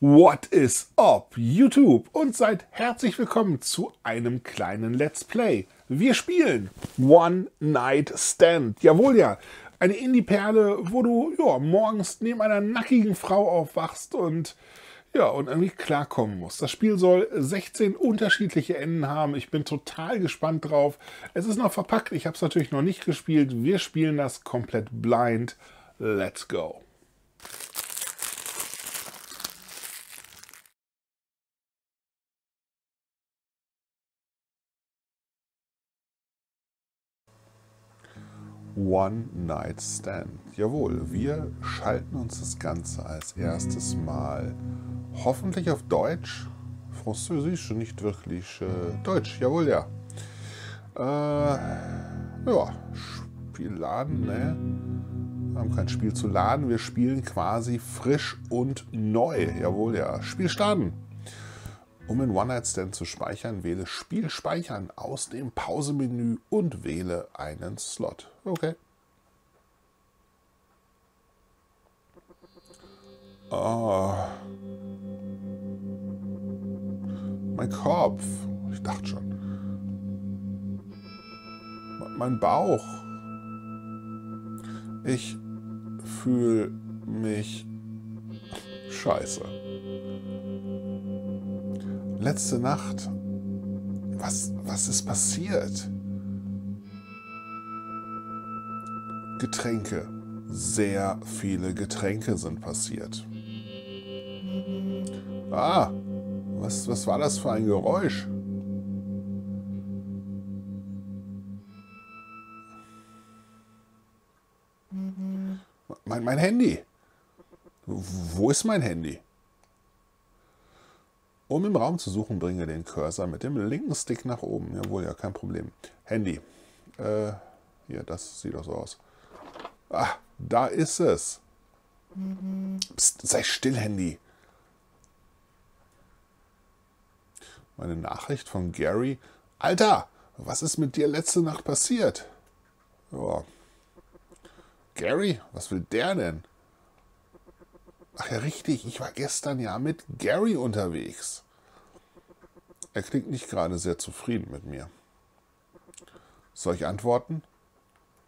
What is up, YouTube? Und seid herzlich willkommen zu einem kleinen Let's Play. Wir spielen One Night Stand. Jawohl, ja. Eine Indie-Perle, wo du ja, morgens neben einer nackigen Frau aufwachst und ja, und irgendwie klarkommen musst. Das Spiel soll 16 unterschiedliche Enden haben. Ich bin total gespannt drauf. Es ist noch verpackt. Ich habe es natürlich noch nicht gespielt. Wir spielen das komplett blind. Let's go. One Night Stand. Jawohl, wir schalten uns das Ganze als erstes Mal hoffentlich auf Deutsch. Französisch, nicht wirklich äh, Deutsch, jawohl, ja. Äh, ja, Spiel laden, ne? Wir haben kein Spiel zu laden, wir spielen quasi frisch und neu, jawohl, ja. Spiel starten. Um in One Night Stand zu speichern, wähle Spiel speichern aus dem Pausemenü und wähle einen Slot. Okay. Oh. Mein Kopf. Ich dachte schon. Mein Bauch. Ich fühle mich scheiße. Letzte Nacht. Was, was ist passiert? Getränke. Sehr viele Getränke sind passiert. Ah, was, was war das für ein Geräusch? Mein, mein Handy. Wo ist mein Handy? Um im Raum zu suchen, bringe den Cursor mit dem linken Stick nach oben. Jawohl, ja, kein Problem. Handy. Äh, hier, das sieht doch so aus. Ah, da ist es. Psst, sei still, Handy. Meine Nachricht von Gary. Alter, was ist mit dir letzte Nacht passiert? Ja. Gary, was will der denn? Ach ja, richtig, ich war gestern ja mit Gary unterwegs. Er klingt nicht gerade sehr zufrieden mit mir. Soll ich antworten?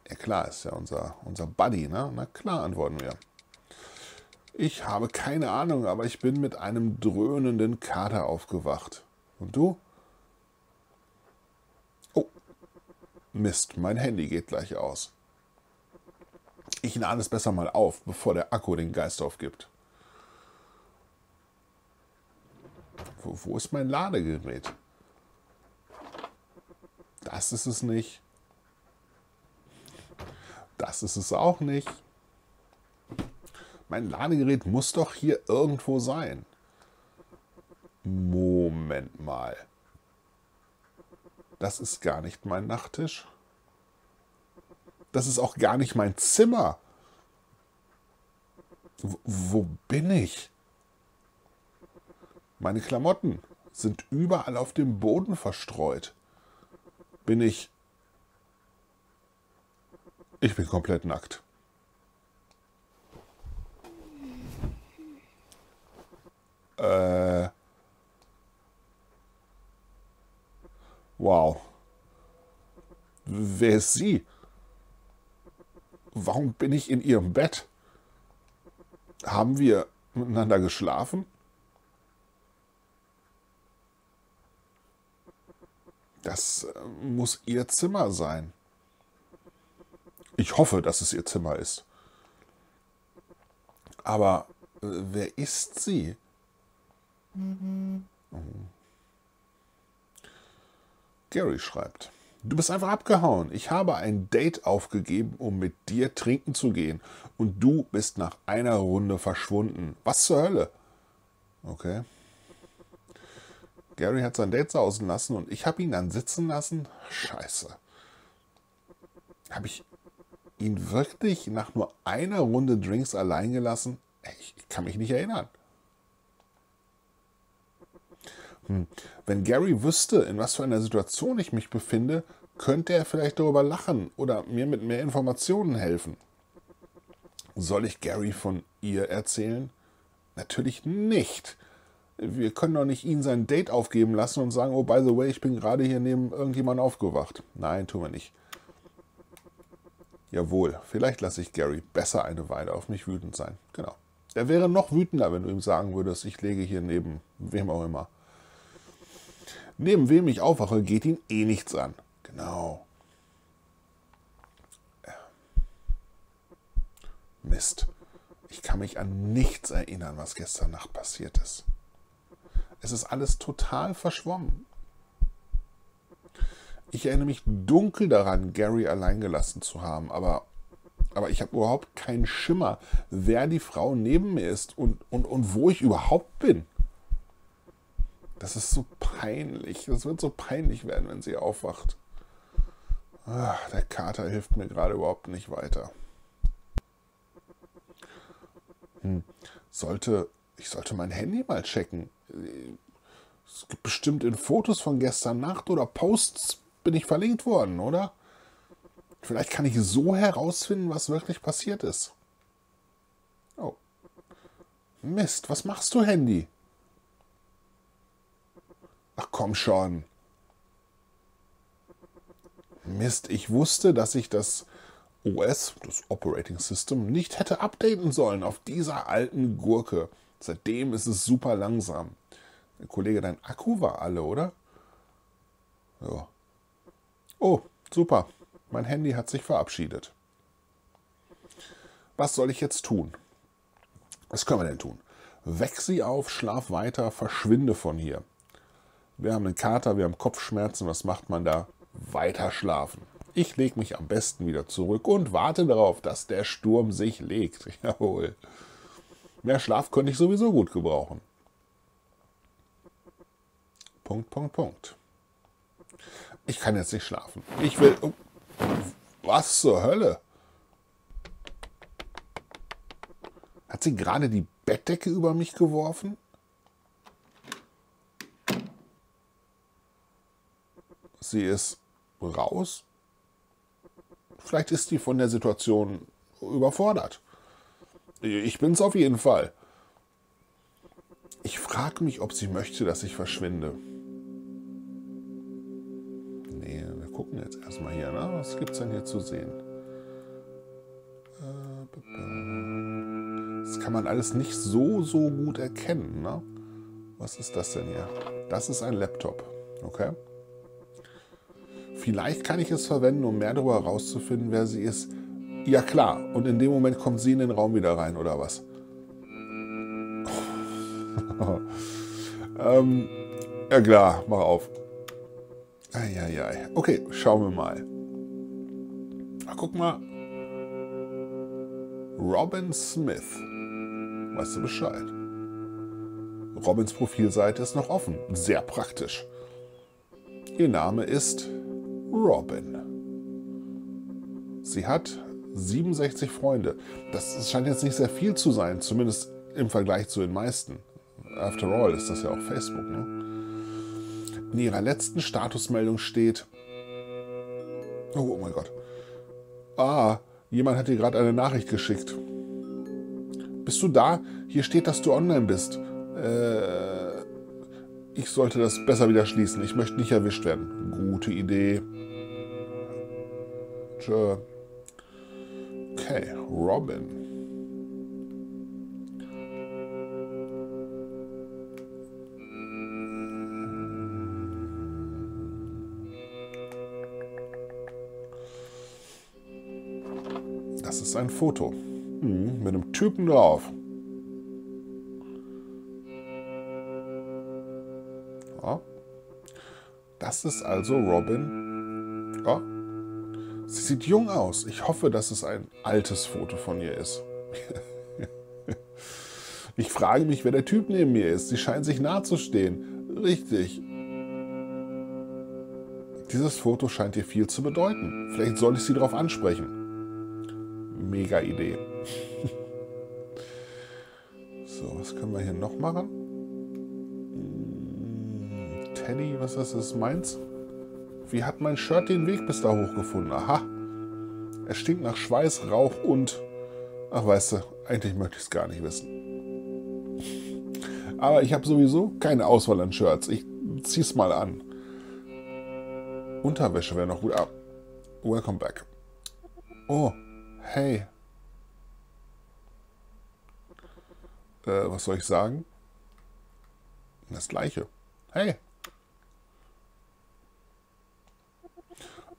Ja klar, ist ja unser, unser Buddy, ne? Na klar, antworten wir. Ich habe keine Ahnung, aber ich bin mit einem dröhnenden Kater aufgewacht. Und du? Oh, Mist, mein Handy geht gleich aus. Ich lade es besser mal auf, bevor der Akku den Geist aufgibt. Wo, wo ist mein Ladegerät? Das ist es nicht. Das ist es auch nicht. Mein Ladegerät muss doch hier irgendwo sein. Moment mal. Das ist gar nicht mein Nachttisch. Das ist auch gar nicht mein Zimmer. W wo bin ich? Meine Klamotten sind überall auf dem Boden verstreut. Bin ich... Ich bin komplett nackt. Äh... Wow. Wer ist sie? Warum bin ich in ihrem Bett? Haben wir miteinander geschlafen? Das äh, muss ihr Zimmer sein. Ich hoffe, dass es ihr Zimmer ist. Aber äh, wer ist sie? Mhm. Gary schreibt. Du bist einfach abgehauen. Ich habe ein Date aufgegeben, um mit dir trinken zu gehen. Und du bist nach einer Runde verschwunden. Was zur Hölle? Okay. Gary hat sein Date sausen lassen und ich habe ihn dann sitzen lassen. Scheiße. Habe ich ihn wirklich nach nur einer Runde Drinks allein gelassen? Ich, kann mich nicht erinnern. Hm. Wenn Gary wüsste, in was für einer Situation ich mich befinde, könnte er vielleicht darüber lachen oder mir mit mehr Informationen helfen. Soll ich Gary von ihr erzählen? Natürlich nicht. Wir können doch nicht ihn sein Date aufgeben lassen und sagen, oh, by the way, ich bin gerade hier neben irgendjemandem aufgewacht. Nein, tun wir nicht. Jawohl, vielleicht lasse ich Gary besser eine Weile auf mich wütend sein. Genau. Er wäre noch wütender, wenn du ihm sagen würdest, ich lege hier neben wem auch immer. Neben wem ich aufwache, geht ihn eh nichts an. Genau. Mist. Ich kann mich an nichts erinnern, was gestern Nacht passiert ist. Es ist alles total verschwommen. Ich erinnere mich dunkel daran, Gary allein gelassen zu haben, aber, aber ich habe überhaupt keinen Schimmer, wer die Frau neben mir ist und, und, und wo ich überhaupt bin. Das ist so peinlich. Das wird so peinlich werden, wenn sie aufwacht. Ach, der Kater hilft mir gerade überhaupt nicht weiter. Hm. Sollte, ich sollte mein Handy mal checken. Es gibt bestimmt in Fotos von gestern Nacht oder Posts bin ich verlinkt worden, oder? Vielleicht kann ich so herausfinden, was wirklich passiert ist. Oh. Mist, was machst du, Handy? Ach komm schon. Mist, ich wusste, dass ich das OS, das Operating System, nicht hätte updaten sollen auf dieser alten Gurke. Seitdem ist es super langsam. Kollege, dein Akku war alle, oder? Ja. Oh, super. Mein Handy hat sich verabschiedet. Was soll ich jetzt tun? Was können wir denn tun? Weck sie auf, schlaf weiter, verschwinde von hier. Wir haben einen Kater, wir haben Kopfschmerzen. Was macht man da? Weiter schlafen. Ich lege mich am besten wieder zurück und warte darauf, dass der Sturm sich legt. Jawohl. Mehr Schlaf könnte ich sowieso gut gebrauchen. Punkt, Punkt, Punkt. Ich kann jetzt nicht schlafen. Ich will. Oh, was zur Hölle? Hat sie gerade die Bettdecke über mich geworfen? Sie ist raus. Vielleicht ist sie von der Situation überfordert. Ich bin es auf jeden Fall. Ich frage mich, ob sie möchte, dass ich verschwinde. Nee, wir gucken jetzt erstmal hier. Ne? Was gibt es denn hier zu sehen? Das kann man alles nicht so, so gut erkennen. Ne? Was ist das denn hier? Das ist ein Laptop. Okay. Vielleicht kann ich es verwenden, um mehr darüber herauszufinden, wer sie ist. Ja klar, und in dem Moment kommt sie in den Raum wieder rein, oder was? ähm, ja klar, mach auf. Eieiei. Okay, schauen wir mal. Ach, guck mal. Robin Smith. Weißt du Bescheid? Robins Profilseite ist noch offen. Sehr praktisch. Ihr Name ist Robin. Sie hat 67 Freunde. Das scheint jetzt nicht sehr viel zu sein, zumindest im Vergleich zu den meisten. After all ist das ja auch Facebook. Ne? In ihrer letzten Statusmeldung steht, oh, oh mein Gott, ah, jemand hat dir gerade eine Nachricht geschickt. Bist du da? Hier steht, dass du online bist. Äh, ich sollte das besser wieder schließen. Ich möchte nicht erwischt werden. Gute Idee. Tschö. Okay, Robin. Das ist ein Foto. Hm, mit einem Typen drauf. Das ist also Robin. Ja. Sie sieht jung aus. Ich hoffe, dass es ein altes Foto von ihr ist. ich frage mich, wer der Typ neben mir ist. Sie scheint sich nahe zu stehen. Richtig. Dieses Foto scheint ihr viel zu bedeuten. Vielleicht soll ich sie darauf ansprechen. Mega Idee. so, was können wir hier noch machen? Hm, Teddy, was ist das? Meins? Wie hat mein Shirt den Weg bis da hoch gefunden? Aha. Es stinkt nach Schweiß, Rauch und... Ach, weißt du, eigentlich möchte ich es gar nicht wissen. Aber ich habe sowieso keine Auswahl an Shirts. Ich zieh's mal an. Unterwäsche wäre noch gut. Ah, welcome back. Oh, hey. Äh, was soll ich sagen? Das gleiche. Hey.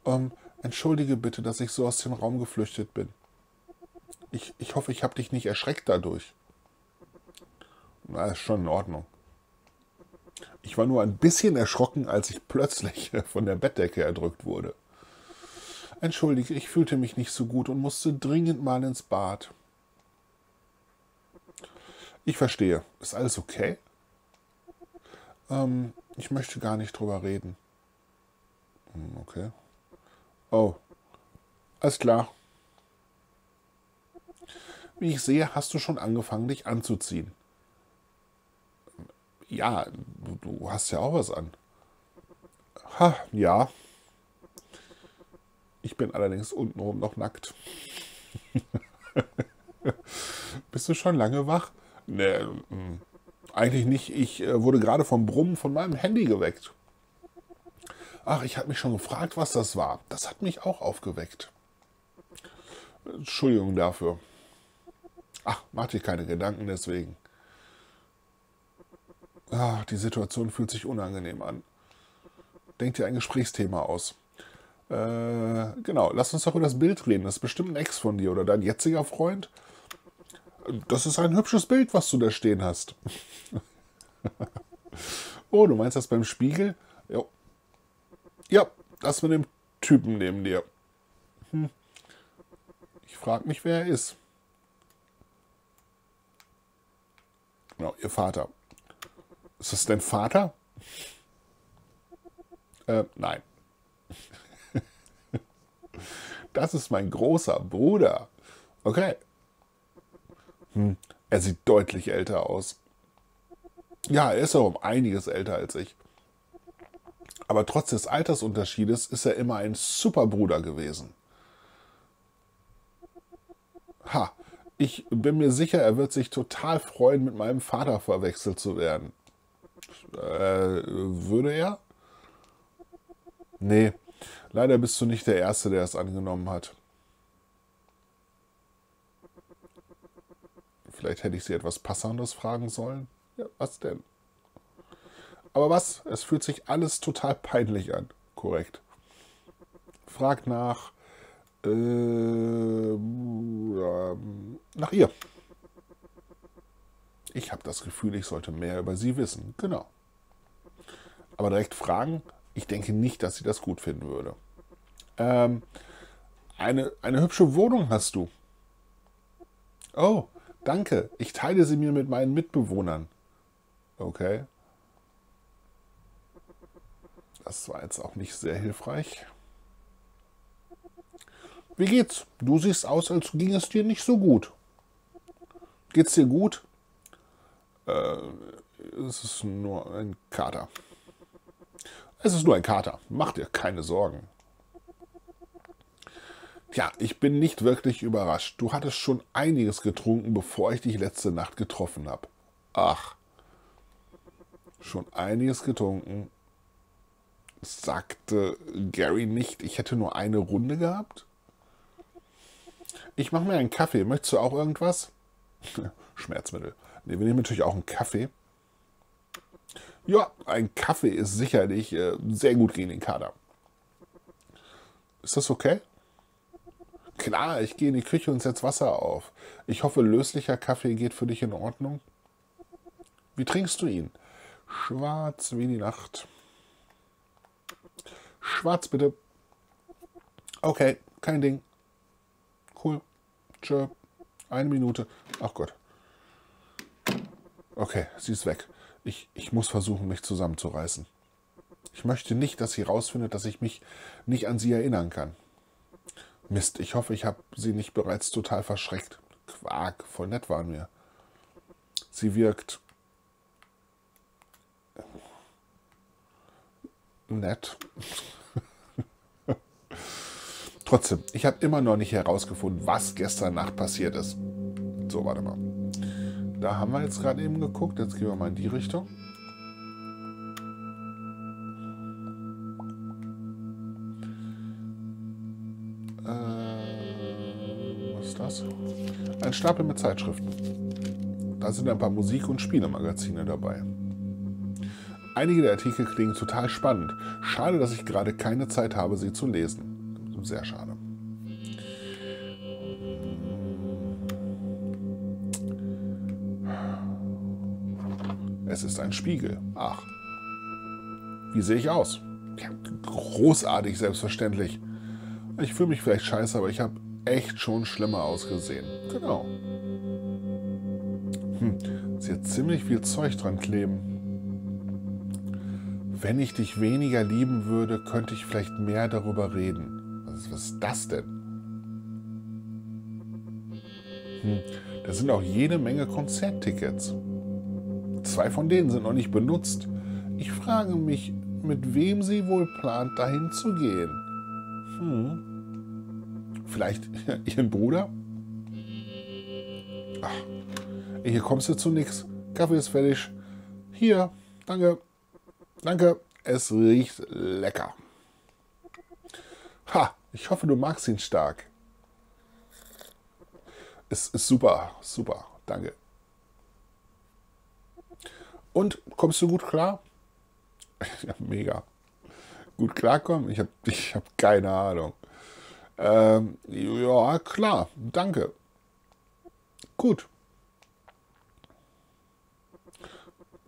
Ähm, entschuldige bitte, dass ich so aus dem Raum geflüchtet bin. Ich, ich hoffe, ich habe dich nicht erschreckt dadurch. Na, ist schon in Ordnung. Ich war nur ein bisschen erschrocken, als ich plötzlich von der Bettdecke erdrückt wurde. Entschuldige, ich fühlte mich nicht so gut und musste dringend mal ins Bad. Ich verstehe. Ist alles okay? Ähm, ich möchte gar nicht drüber reden. Hm, okay. Oh. Alles klar. Wie ich sehe, hast du schon angefangen, dich anzuziehen. Ja, du, hast ja auch was an. Ha, ja. Ich bin allerdings untenrum noch nackt. Bist du schon lange wach? Nee, mm, eigentlich nicht. Ich äh, wurde gerade vom Brummen von meinem Handy geweckt. Ach, ich habe mich schon gefragt, was das war. Das hat mich auch aufgeweckt. Entschuldigung dafür. Ach, mach dir keine Gedanken deswegen. Ah, die Situation fühlt sich unangenehm an. Denk dir ein Gesprächsthema aus. Äh, genau, lass uns doch über das Bild reden. Das ist bestimmt ein Ex von dir oder dein jetziger Freund. Das ist ein hübsches Bild, was du da stehen hast. oh, du meinst das beim Spiegel? Ja, das mit dem Typen neben dir. Hm. Ich frage mich, wer er ist. Genau, ihr Vater. Ist das dein Vater? Äh, nein. das ist mein großer Bruder. Okay. Hm, er sieht deutlich älter aus. Ja, er ist auch um einiges älter als ich. Aber trotz des Altersunterschiedes ist er immer ein super Bruder gewesen. Ha, ich bin mir sicher, er wird sich total freuen, mit meinem Vater verwechselt zu werden. Äh, würde er? Nee, leider bist du nicht der Erste, der es angenommen hat. Vielleicht hätte ich sie etwas Passendes fragen sollen. Ja, was denn? Aber was? Es fühlt sich alles total peinlich an. Korrekt. Frag nach. Äh, nach ihr. Ich habe das Gefühl, ich sollte mehr über sie wissen. Genau. Aber direkt fragen, ich denke nicht, dass sie das gut finden würde. Ähm, eine, eine hübsche Wohnung hast du. Oh, danke. Ich teile sie mir mit meinen Mitbewohnern. Okay. Das war jetzt auch nicht sehr hilfreich. Wie geht's? Du siehst aus, als ging es dir nicht so gut. Geht's dir gut? Äh, es ist nur ein Kater. Es ist nur ein Kater. Mach dir keine Sorgen. Ja, ich bin nicht wirklich überrascht. Du hattest schon einiges getrunken, bevor ich dich letzte Nacht getroffen habe. Ach, schon einiges getrunken sagte Gary nicht, ich hätte nur eine Runde gehabt? Ich mache mir einen Kaffee. Möchtest du auch irgendwas? Schmerzmittel. Ne, wir nehmen natürlich auch einen Kaffee. Ja, ein Kaffee ist sicherlich äh, sehr gut gegen den Kader. Ist das okay? Klar, ich gehe in die Küche und setze Wasser auf. Ich hoffe, löslicher Kaffee geht für dich in Ordnung. Wie trinkst du ihn? Schwarz wie die Nacht. Schwarz bitte. Okay, kein Ding. Cool. Tschö. Eine Minute. Ach Gott. Okay, sie ist weg. Ich, ich muss versuchen, mich zusammenzureißen. Ich möchte nicht, dass sie rausfindet, dass ich mich nicht an sie erinnern kann. Mist, ich hoffe, ich habe sie nicht bereits total verschreckt. Quark, voll nett waren wir. Sie wirkt nett. Trotzdem, ich habe immer noch nicht herausgefunden, was gestern Nacht passiert ist. So, warte mal. Da haben wir jetzt gerade eben geguckt. Jetzt gehen wir mal in die Richtung. Äh, was ist das? Ein Stapel mit Zeitschriften. Da sind ein paar Musik- und Spielemagazine dabei. Einige der Artikel klingen total spannend. Schade, dass ich gerade keine Zeit habe, sie zu lesen. Sehr schade. Es ist ein Spiegel. Ach. Wie sehe ich aus? Großartig, selbstverständlich. Ich fühle mich vielleicht scheiße, aber ich habe echt schon schlimmer ausgesehen. Genau. Hm, sie hat ziemlich viel Zeug dran kleben. Wenn ich dich weniger lieben würde, könnte ich vielleicht mehr darüber reden. Was, was ist das denn? Hm, da sind auch jede Menge Konzerttickets. Zwei von denen sind noch nicht benutzt. Ich frage mich, mit wem sie wohl plant, dahin zu gehen. Hm. Vielleicht ihren Bruder? Ach, hier kommst du zu nichts. Kaffee ist fertig. Hier, danke. Danke, es riecht lecker. Ha, ich hoffe, du magst ihn stark. Es ist super, super, danke. Und kommst du gut klar? ja, mega. Gut klarkommen? Ich habe ich hab keine Ahnung. Ähm, ja, klar, danke. Gut.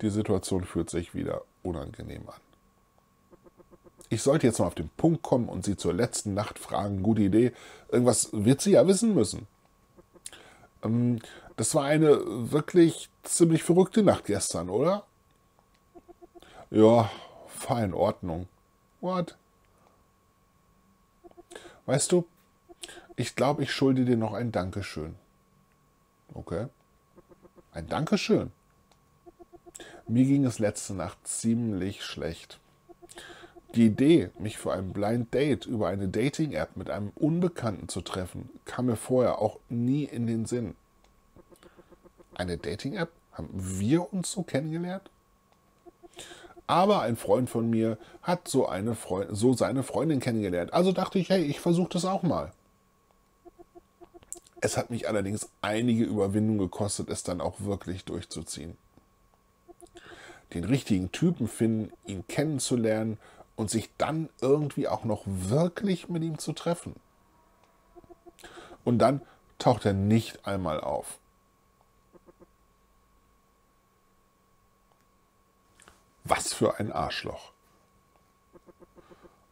Die Situation fühlt sich wieder unangenehm an. Ich sollte jetzt mal auf den Punkt kommen und sie zur letzten Nacht fragen. Gute Idee. Irgendwas wird sie ja wissen müssen. Ähm, das war eine wirklich ziemlich verrückte Nacht gestern, oder? Ja, war in Ordnung. What? Weißt du, ich glaube, ich schulde dir noch ein Dankeschön. Okay. Ein Dankeschön. Mir ging es letzte Nacht ziemlich schlecht. Die Idee, mich für ein Blind Date über eine Dating-App mit einem Unbekannten zu treffen, kam mir vorher auch nie in den Sinn. Eine Dating-App? Haben wir uns so kennengelernt? Aber ein Freund von mir hat so, eine Freund so seine Freundin kennengelernt. Also dachte ich, hey, ich versuche das auch mal. Es hat mich allerdings einige Überwindung gekostet, es dann auch wirklich durchzuziehen den richtigen Typen finden, ihn kennenzulernen und sich dann irgendwie auch noch wirklich mit ihm zu treffen. Und dann taucht er nicht einmal auf. Was für ein Arschloch.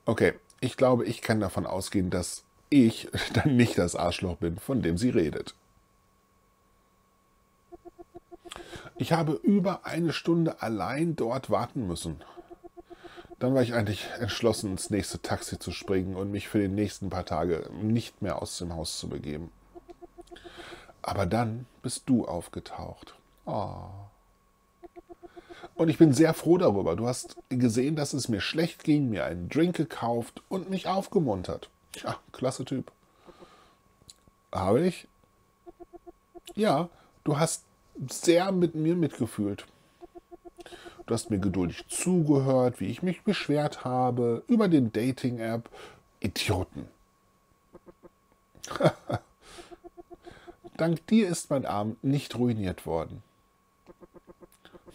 Okay, ich glaube, ich kann davon ausgehen, dass ich dann nicht das Arschloch bin, von dem sie redet. Ich habe über eine Stunde allein dort warten müssen. Dann war ich eigentlich entschlossen, ins nächste Taxi zu springen und mich für die nächsten paar Tage nicht mehr aus dem Haus zu begeben. Aber dann bist du aufgetaucht. Oh. Und ich bin sehr froh darüber. Du hast gesehen, dass es mir schlecht ging, mir einen Drink gekauft und mich aufgemuntert. Ja, klasse Typ. Habe ich? Ja, du hast sehr mit mir mitgefühlt. Du hast mir geduldig zugehört, wie ich mich beschwert habe über den Dating-App. Idioten. Dank dir ist mein Abend nicht ruiniert worden.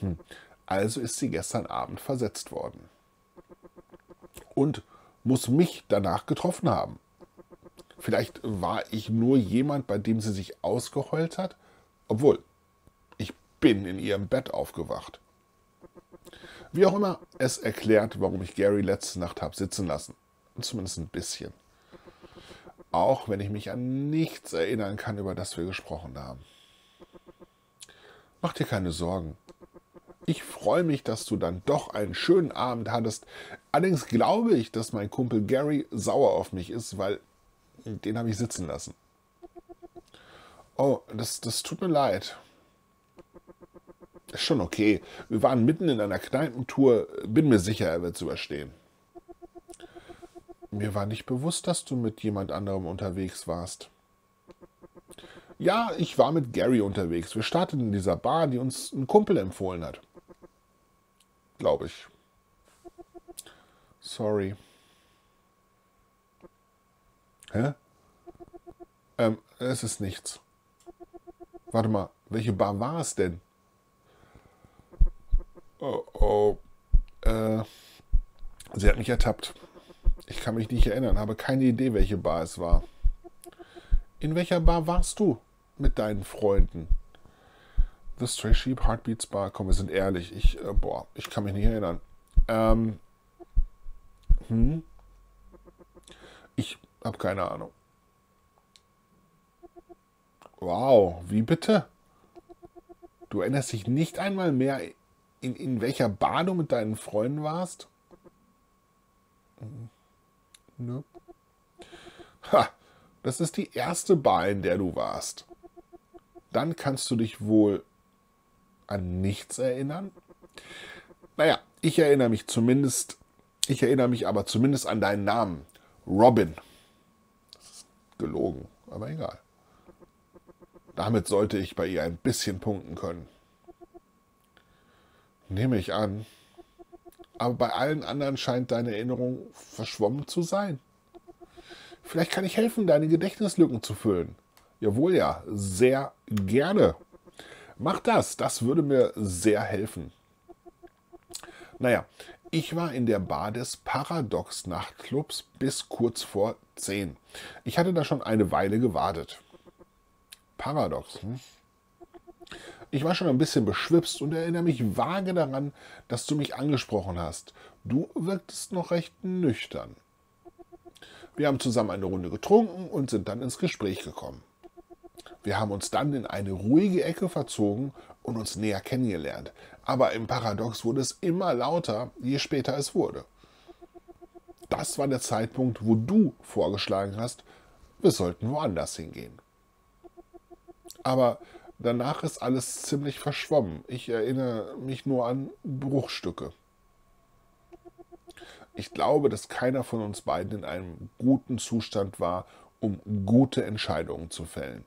Hm. Also ist sie gestern Abend versetzt worden. Und muss mich danach getroffen haben. Vielleicht war ich nur jemand, bei dem sie sich ausgeheult hat. Obwohl, bin in ihrem Bett aufgewacht. Wie auch immer, es erklärt, warum ich Gary letzte Nacht habe sitzen lassen. Zumindest ein bisschen. Auch wenn ich mich an nichts erinnern kann, über das wir gesprochen haben. Mach dir keine Sorgen. Ich freue mich, dass du dann doch einen schönen Abend hattest. Allerdings glaube ich, dass mein Kumpel Gary sauer auf mich ist, weil den habe ich sitzen lassen. Oh, das, das tut mir leid ist schon okay. Wir waren mitten in einer Kneipentour. Bin mir sicher, er wird es überstehen. Mir war nicht bewusst, dass du mit jemand anderem unterwegs warst. Ja, ich war mit Gary unterwegs. Wir starteten in dieser Bar, die uns ein Kumpel empfohlen hat. Glaube ich. Sorry. Hä? Ähm, es ist nichts. Warte mal, welche Bar war es denn? Oh, oh. Äh, sie hat mich ertappt. Ich kann mich nicht erinnern, habe keine Idee, welche Bar es war. In welcher Bar warst du mit deinen Freunden? The Stray Sheep Heartbeats Bar. Komm, wir sind ehrlich. Ich, äh, boah, ich kann mich nicht erinnern. Ähm, hm? Ich habe keine Ahnung. Wow, wie bitte? Du erinnerst dich nicht einmal mehr, in, in welcher Bar du mit deinen Freunden warst? Nö. Ha, das ist die erste Bar, in der du warst. Dann kannst du dich wohl an nichts erinnern? Naja, ich erinnere mich zumindest, ich erinnere mich aber zumindest an deinen Namen. Robin. Das ist gelogen, aber egal. Damit sollte ich bei ihr ein bisschen punkten können. Nehme ich an. Aber bei allen anderen scheint deine Erinnerung verschwommen zu sein. Vielleicht kann ich helfen, deine Gedächtnislücken zu füllen. Jawohl, ja, sehr gerne. Mach das, das würde mir sehr helfen. Naja, ich war in der Bar des Paradox Nachtclubs bis kurz vor 10. Ich hatte da schon eine Weile gewartet. Paradox, hm? Ich war schon ein bisschen beschwipst und erinnere mich vage daran, dass du mich angesprochen hast. Du wirktest noch recht nüchtern. Wir haben zusammen eine Runde getrunken und sind dann ins Gespräch gekommen. Wir haben uns dann in eine ruhige Ecke verzogen und uns näher kennengelernt. Aber im Paradox wurde es immer lauter, je später es wurde. Das war der Zeitpunkt, wo du vorgeschlagen hast, wir sollten woanders hingehen. Aber Danach ist alles ziemlich verschwommen. Ich erinnere mich nur an Bruchstücke. Ich glaube, dass keiner von uns beiden in einem guten Zustand war, um gute Entscheidungen zu fällen.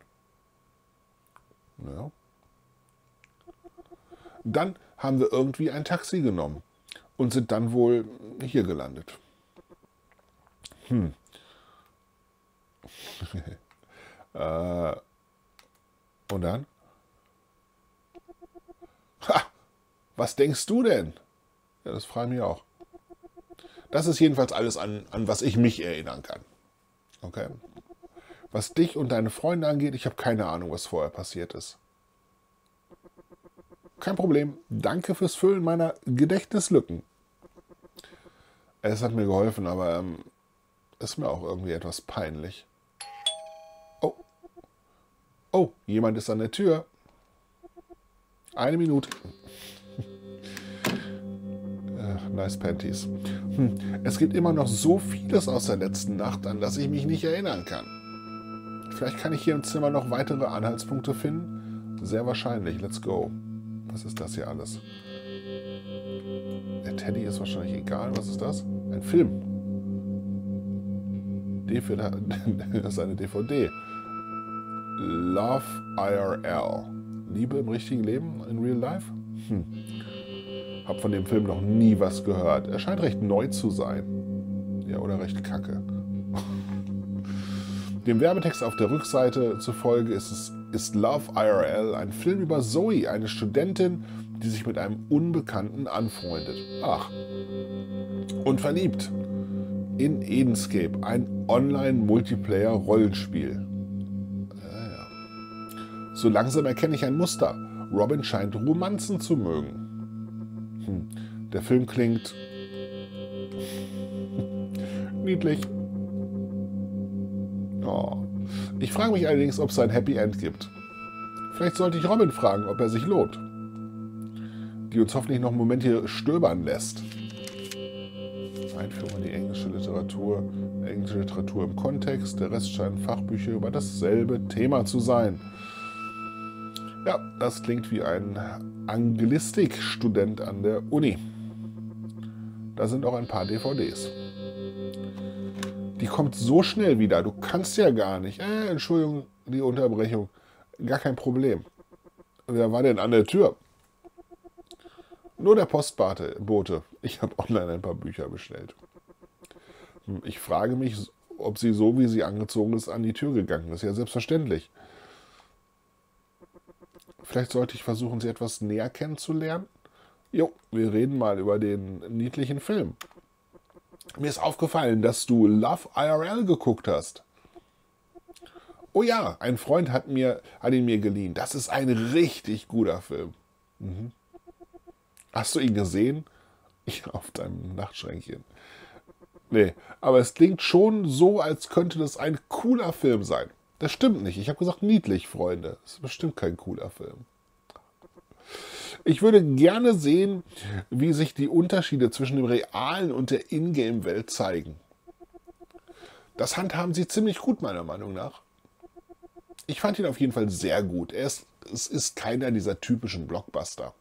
Ja. Dann haben wir irgendwie ein Taxi genommen und sind dann wohl hier gelandet. Hm. äh, und dann? Ha, was denkst du denn? Ja, das frage ich mich auch. Das ist jedenfalls alles, an, an was ich mich erinnern kann. Okay? Was dich und deine Freunde angeht, ich habe keine Ahnung, was vorher passiert ist. Kein Problem. Danke fürs Füllen meiner Gedächtnislücken. Es hat mir geholfen, aber ähm, ist mir auch irgendwie etwas peinlich. Oh. Oh, jemand ist an der Tür. Eine Minute. Ach, nice Panties. Hm. Es gibt immer noch so vieles aus der letzten Nacht, an das ich mich nicht erinnern kann. Vielleicht kann ich hier im Zimmer noch weitere Anhaltspunkte finden. Sehr wahrscheinlich. Let's go. Was ist das hier alles? Der Teddy ist wahrscheinlich egal. Was ist das? Ein Film. Das ist eine DVD. Love IRL. Liebe im richtigen Leben, in real life? Hm. Hab von dem Film noch nie was gehört. Er scheint recht neu zu sein. Ja, oder recht kacke. Dem Werbetext auf der Rückseite zufolge ist, es, ist Love IRL ein Film über Zoe, eine Studentin, die sich mit einem Unbekannten anfreundet. Ach. Und verliebt. In Edenscape, ein Online-Multiplayer-Rollenspiel. So langsam erkenne ich ein Muster. Robin scheint Romanzen zu mögen. Hm. Der Film klingt niedlich. Oh. Ich frage mich allerdings, ob es ein Happy End gibt. Vielleicht sollte ich Robin fragen, ob er sich lohnt. Die uns hoffentlich noch einen Moment hier stöbern lässt. Einführung in die englische Literatur. Englische Literatur im Kontext. Der Rest scheinen Fachbücher über dasselbe Thema zu sein. Ja, das klingt wie ein Anglistik-Student an der Uni. Da sind auch ein paar DVDs. Die kommt so schnell wieder. Du kannst ja gar nicht. Äh, Entschuldigung, die Unterbrechung. Gar kein Problem. Wer war denn an der Tür? Nur der Postbote. Ich habe online ein paar Bücher bestellt. Ich frage mich, ob sie so, wie sie angezogen ist, an die Tür gegangen ist. Ja, selbstverständlich. Vielleicht sollte ich versuchen, sie etwas näher kennenzulernen. Jo, wir reden mal über den niedlichen Film. Mir ist aufgefallen, dass du Love IRL geguckt hast. Oh ja, ein Freund hat, mir, hat ihn mir geliehen. Das ist ein richtig guter Film. Mhm. Hast du ihn gesehen? Ich auf deinem Nachtschränkchen. Nee, aber es klingt schon so, als könnte das ein cooler Film sein. Das stimmt nicht. Ich habe gesagt niedlich, Freunde. Das ist bestimmt kein cooler Film. Ich würde gerne sehen, wie sich die Unterschiede zwischen dem realen und der Ingame-Welt zeigen. Das handhaben sie ziemlich gut, meiner Meinung nach. Ich fand ihn auf jeden Fall sehr gut. Er ist, es ist keiner dieser typischen Blockbuster.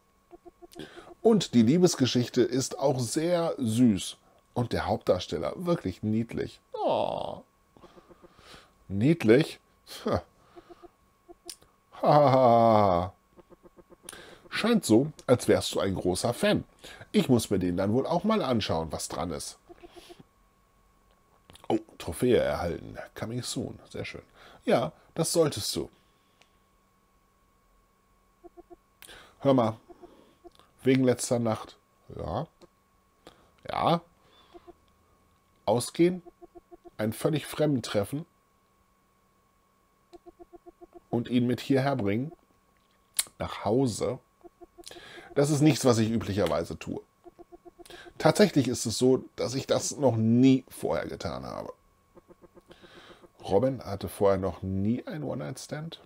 Und die Liebesgeschichte ist auch sehr süß. Und der Hauptdarsteller wirklich niedlich. Oh. Niedlich? Hahaha. Scheint so, als wärst du ein großer Fan. Ich muss mir den dann wohl auch mal anschauen, was dran ist. Oh, Trophäe erhalten. Coming soon. Sehr schön. Ja, das solltest du. Hör mal. Wegen letzter Nacht. Ja. Ja. Ausgehen. Ein völlig Fremden treffen und ihn mit hierher bringen, nach Hause, das ist nichts, was ich üblicherweise tue. Tatsächlich ist es so, dass ich das noch nie vorher getan habe. Robin hatte vorher noch nie ein One-Night-Stand.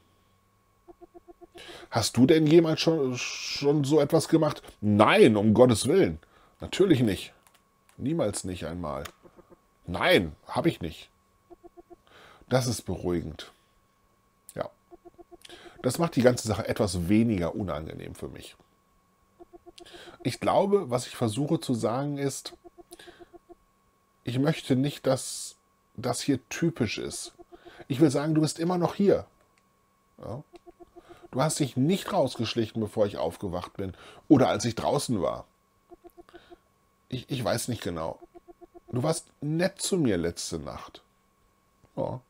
Hast du denn jemals schon, schon so etwas gemacht? Nein, um Gottes Willen. Natürlich nicht. Niemals nicht einmal. Nein, habe ich nicht. Das ist beruhigend. Das macht die ganze Sache etwas weniger unangenehm für mich. Ich glaube, was ich versuche zu sagen ist, ich möchte nicht, dass das hier typisch ist. Ich will sagen, du bist immer noch hier. Ja? Du hast dich nicht rausgeschlichen, bevor ich aufgewacht bin oder als ich draußen war. Ich, ich weiß nicht genau. Du warst nett zu mir letzte Nacht. Ja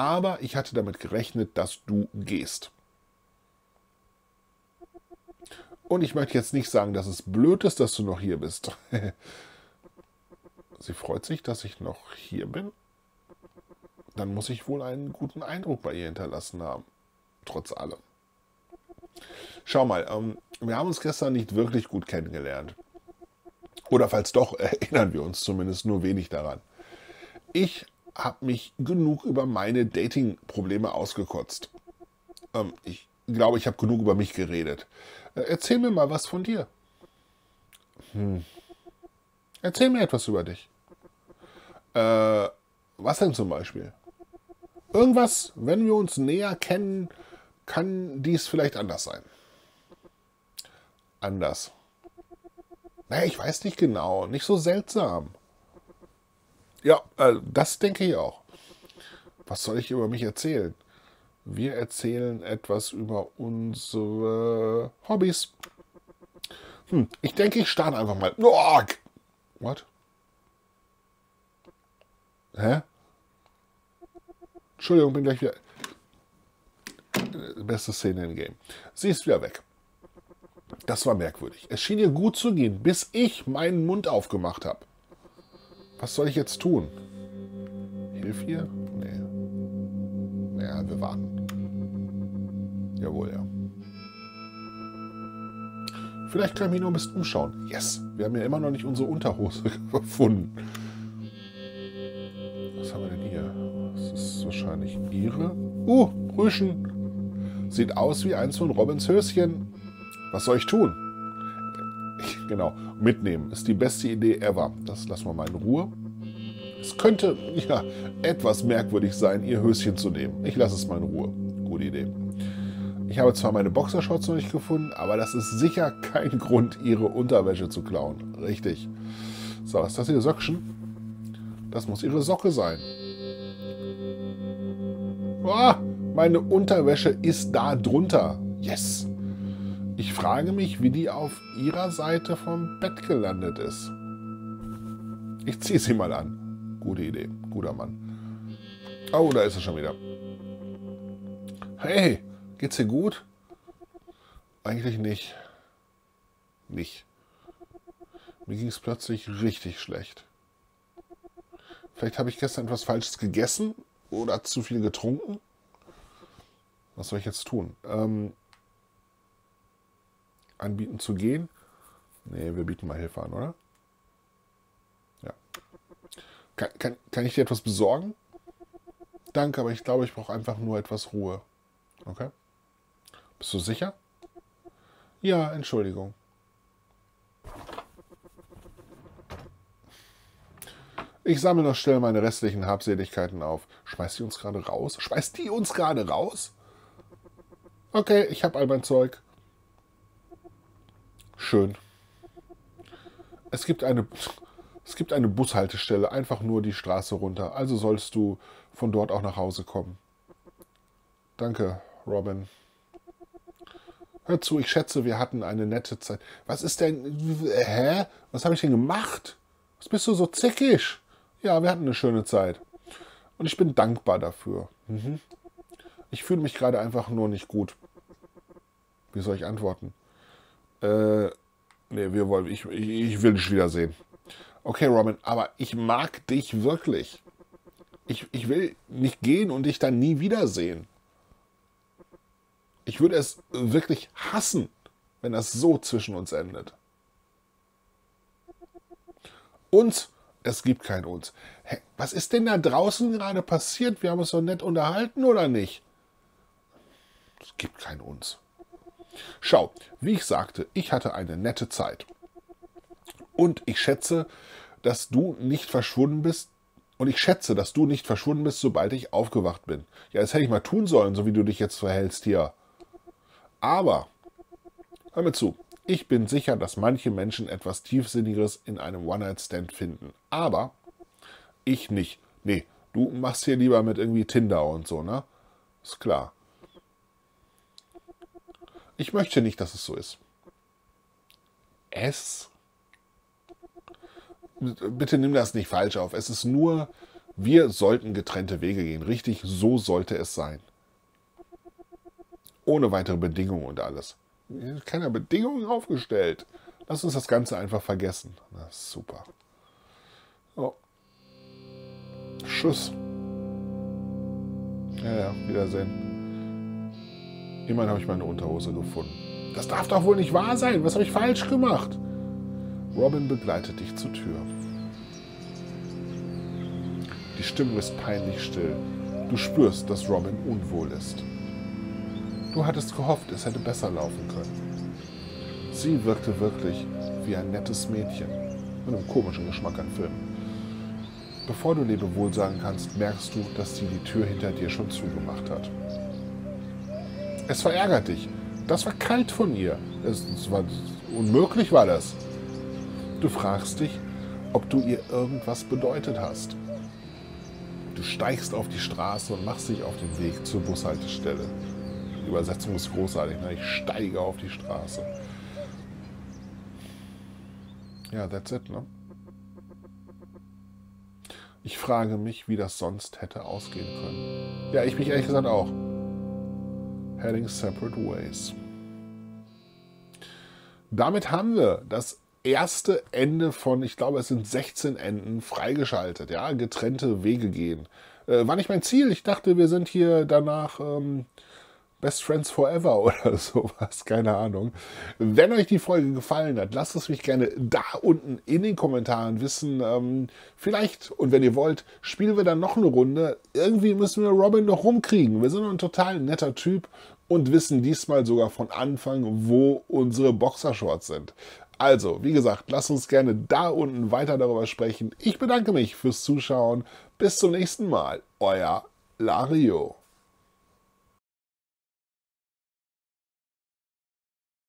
aber ich hatte damit gerechnet, dass du gehst. Und ich möchte jetzt nicht sagen, dass es blöd ist, dass du noch hier bist. Sie freut sich, dass ich noch hier bin. Dann muss ich wohl einen guten Eindruck bei ihr hinterlassen haben. Trotz allem. Schau mal, ähm, wir haben uns gestern nicht wirklich gut kennengelernt. Oder falls doch, erinnern wir uns zumindest nur wenig daran. Ich habe mich genug über meine Dating-Probleme ausgekotzt. Ähm, ich glaube, ich habe genug über mich geredet. Äh, erzähl mir mal was von dir. Hm. Erzähl mir etwas über dich. Äh, was denn zum Beispiel? Irgendwas, wenn wir uns näher kennen, kann dies vielleicht anders sein. Anders. Naja, ich weiß nicht genau. Nicht so seltsam. Ja, äh, das denke ich auch. Was soll ich über mich erzählen? Wir erzählen etwas über unsere Hobbys. Hm, ich denke, ich starte einfach mal. Oh, what? Hä? Entschuldigung, bin gleich wieder. Beste Szene im Game. Sie ist wieder weg. Das war merkwürdig. Es schien ihr gut zu gehen, bis ich meinen Mund aufgemacht habe. Was soll ich jetzt tun? Hilf ihr? Nee. Naja, wir warten. Jawohl, ja. Vielleicht können wir ihn nur ein bisschen umschauen. Yes, wir haben ja immer noch nicht unsere Unterhose gefunden. Was haben wir denn hier? Das ist wahrscheinlich ihre. Uh, Rüschen. Sieht aus wie eins von Robins Höschen. Was soll ich tun? Genau, mitnehmen ist die beste Idee ever. Das lassen wir mal in Ruhe. Es könnte, ja, etwas merkwürdig sein, ihr Höschen zu nehmen. Ich lasse es mal in Ruhe. Gute Idee. Ich habe zwar meine Boxershorts noch nicht gefunden, aber das ist sicher kein Grund, ihre Unterwäsche zu klauen. Richtig. So, ist das ihr Söckchen? Das muss ihre Socke sein. Ah, Meine Unterwäsche ist da drunter. Yes. Ich frage mich, wie die auf ihrer Seite vom Bett gelandet ist. Ich ziehe sie mal an. Gute Idee. Guter Mann. Oh, da ist er schon wieder. Hey, geht's dir gut? Eigentlich nicht. Nicht. Mir ging es plötzlich richtig schlecht. Vielleicht habe ich gestern etwas Falsches gegessen oder zu viel getrunken. Was soll ich jetzt tun? Ähm, anbieten zu gehen? Nee, wir bieten mal Hilfe an, oder? Ja. Kann, kann, kann ich dir etwas besorgen? Danke, aber ich glaube, ich brauche einfach nur etwas Ruhe. Okay? Bist du sicher? Ja, Entschuldigung. Ich sammle noch schnell meine restlichen Habseligkeiten auf. Schmeißt die uns gerade raus? Schmeißt die uns gerade raus? Okay, ich habe all mein Zeug. Schön. Es gibt eine, es gibt eine Bushaltestelle, einfach nur die Straße runter. Also sollst du von dort auch nach Hause kommen. Danke, Robin. Hör zu, ich schätze, wir hatten eine nette Zeit. Was ist denn. Hä? Was habe ich denn gemacht? Was bist du so zickig? Ja, wir hatten eine schöne Zeit. Und ich bin dankbar dafür. Mhm. Ich fühle mich gerade einfach nur nicht gut. Wie soll ich antworten? Äh, nee, wir wollen, ich, ich, ich will dich wiedersehen. Okay, Robin, aber ich mag dich wirklich. Ich, ich will nicht gehen und dich dann nie wiedersehen. Ich würde es wirklich hassen, wenn das so zwischen uns endet. Und es gibt kein uns. Hä, was ist denn da draußen gerade passiert? Wir haben uns doch nett unterhalten, oder nicht? Es gibt kein uns. Schau, wie ich sagte, ich hatte eine nette Zeit. Und ich schätze, dass du nicht verschwunden bist. Und ich schätze, dass du nicht verschwunden bist, sobald ich aufgewacht bin. Ja, das hätte ich mal tun sollen, so wie du dich jetzt verhältst hier. Aber, hör mir zu, ich bin sicher, dass manche Menschen etwas Tiefsinnigeres in einem One-Night-Stand finden. Aber ich nicht. Nee, du machst hier lieber mit irgendwie Tinder und so, ne? Ist klar. Ich möchte nicht, dass es so ist. Es? Bitte nimm das nicht falsch auf. Es ist nur, wir sollten getrennte Wege gehen. Richtig, so sollte es sein. Ohne weitere Bedingungen und alles. Keine Bedingungen aufgestellt. Lass uns das Ganze einfach vergessen. Na, super. Oh. Schuss. Ja, ja, Wiedersehen. Immerhin habe ich meine Unterhose gefunden. Das darf doch wohl nicht wahr sein. Was habe ich falsch gemacht? Robin begleitet dich zur Tür. Die Stimmung ist peinlich still. Du spürst, dass Robin unwohl ist. Du hattest gehofft, es hätte besser laufen können. Sie wirkte wirklich wie ein nettes Mädchen mit einem komischen Geschmack an Filmen. Bevor du Lebewohl sagen kannst, merkst du, dass sie die Tür hinter dir schon zugemacht hat. Es verärgert dich. Das war kalt von ihr. Es, es war, unmöglich war das. Du fragst dich, ob du ihr irgendwas bedeutet hast. Du steigst auf die Straße und machst dich auf den Weg zur Bushaltestelle. Die Übersetzung ist großartig. Ne? Ich steige auf die Straße. Ja, that's it, ne? Ich frage mich, wie das sonst hätte ausgehen können. Ja, ich mich ehrlich gesagt auch heading separate ways. Damit haben wir das erste Ende von, ich glaube, es sind 16 Enden freigeschaltet. Ja, getrennte Wege gehen. Äh, war nicht mein Ziel. Ich dachte, wir sind hier danach ähm, Best Friends Forever oder sowas, keine Ahnung. Wenn euch die Folge gefallen hat, lasst es mich gerne da unten in den Kommentaren wissen. Ähm, vielleicht, und wenn ihr wollt, spielen wir dann noch eine Runde. Irgendwie müssen wir Robin noch rumkriegen. Wir sind ein total netter Typ und wissen diesmal sogar von Anfang, wo unsere Boxershorts sind. Also, wie gesagt, lasst uns gerne da unten weiter darüber sprechen. Ich bedanke mich fürs Zuschauen. Bis zum nächsten Mal. Euer Lario.